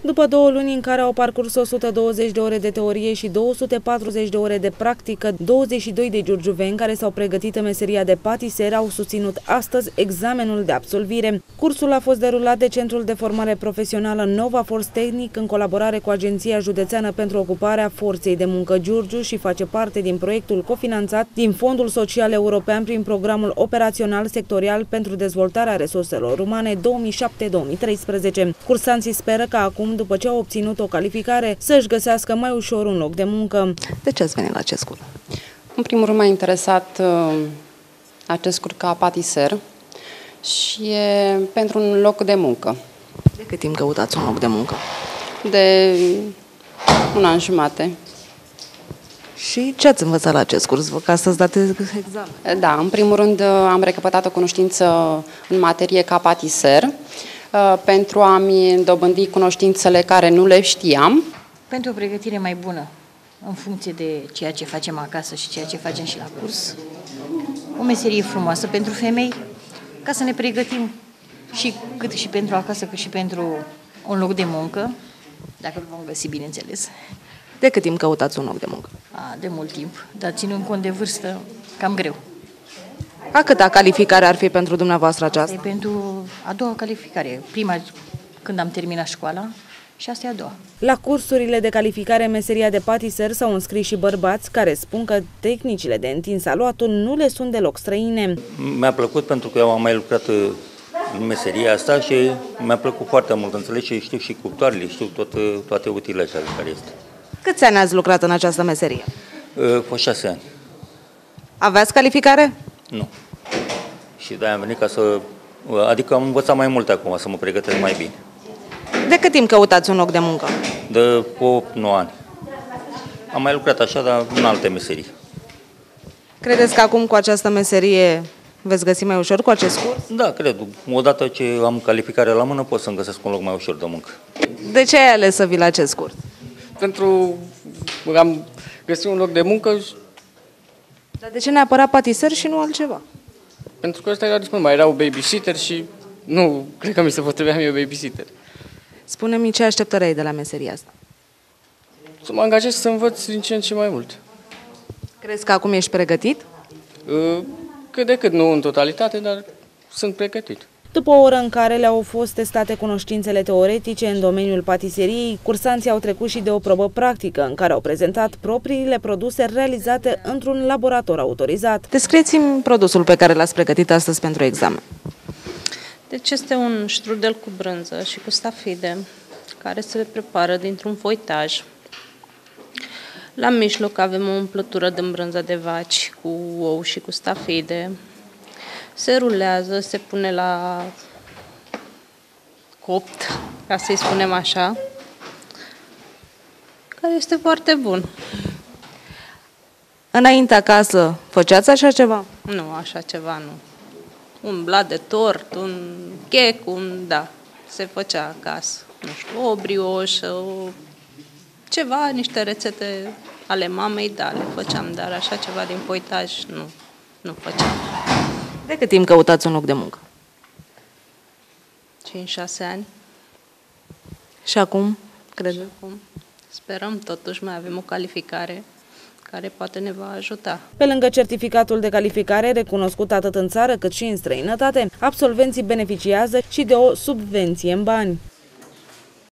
După două luni în care au parcurs 120 de ore de teorie și 240 de ore de practică, 22 de giurgiuveni care s-au pregătit în meseria de patiser au susținut astăzi examenul de absolvire. Cursul a fost derulat de Centrul de Formare Profesională Nova Force Technic în colaborare cu Agenția Județeană pentru Ocuparea Forței de Muncă Giurgiu și face parte din proiectul cofinanțat din Fondul Social European prin programul operațional sectorial pentru dezvoltarea resurselor umane 2007-2013. Cursanții speră că acum acum, după ce au obținut o calificare, să-și găsească mai ușor un loc de muncă. De ce ați venit la acest curs? În primul rând m-a interesat uh, acest curs ca patiser și e pentru un loc de muncă. De cât timp căutați un loc de muncă? De un an jumate. Și ce ați învățat la acest curs ca să-ți dați examen? Da, în primul rând uh, am recăpătat o cunoștință în materie ca patiser, Uh, pentru a-mi dobândi cunoștințele care nu le știam. Pentru o pregătire mai bună, în funcție de ceea ce facem acasă și ceea ce facem și la curs. O meserie frumoasă pentru femei, ca să ne pregătim și cât și pentru acasă, cât și pentru un loc de muncă, dacă îl vom găsi, bineînțeles. De cât timp căutați un loc de muncă? A, de mult timp, dar ținând cont de vârstă, cam greu. A câta calificare ar fi pentru dumneavoastră aceasta? E pentru a doua calificare. Prima când am terminat școala și asta e a doua. La cursurile de calificare în meseria de patiser s-au înscris și bărbați care spun că tehnicile de întins aluatul nu le sunt deloc străine. Mi-a plăcut pentru că eu am mai lucrat uh, în meseria asta și mi-a plăcut foarte mult. Înțeleg și știu și cuptoarele, știu tot, uh, toate utilele care este. Câți ani ați lucrat în această meserie? Uh, cu șase ani. Aveați calificare? Nu. Și de-aia am venit ca să... Adică am învățat mai multe acum, să mă pregătesc mai bine. De cât timp căutați un loc de muncă? De 8-9 ani. Am mai lucrat așa, dar în alte meserii. Credeți că acum cu această meserie veți găsi mai ușor cu acest curs? Da, cred. Odată ce am calificare la mână, pot să-mi găsesc un loc mai ușor de muncă. De ce ai ales să vii la acest curs? Pentru am găsit un loc de muncă dar de ce neapărat patiser și nu altceva? Pentru că ăsta era disponibil. Mai erau babysitter și nu cred că mi se potrivea mie babysitter. Spune-mi ce așteptări ai de la meseria asta? Să mă angajez să învăț din ce în ce mai mult. Crezi că acum ești pregătit? Uh, cât de cât, nu în totalitate, dar sunt pregătit. După o oră în care le-au fost testate cunoștințele teoretice în domeniul patiseriei, cursanții au trecut și de o probă practică, în care au prezentat propriile produse realizate într-un laborator autorizat. Descrieți-mi produsul pe care l-ați pregătit astăzi pentru examen. Deci este un strudel cu brânză și cu stafide, care se prepară dintr-un foitaj. La mijloc avem o umplătură de brânză de vaci cu ou și cu stafide, se rulează, se pune la copt, ca să-i spunem așa, care este foarte bun. Înainte acasă, făceați așa ceva? Nu, așa ceva nu. Un blat de tort, un chec, un... da, se făcea acasă. Nu știu, o brioșă, o... ceva, niște rețete ale mamei, da, le făceam, dar așa ceva din poitaj, nu, nu făceam. De cât timp căutați un loc de muncă? 5-6 ani. Și acum, cred? Și acum sperăm totuși mai avem o calificare care poate ne va ajuta. Pe lângă certificatul de calificare recunoscut atât în țară cât și în străinătate, absolvenții beneficiază și de o subvenție în bani.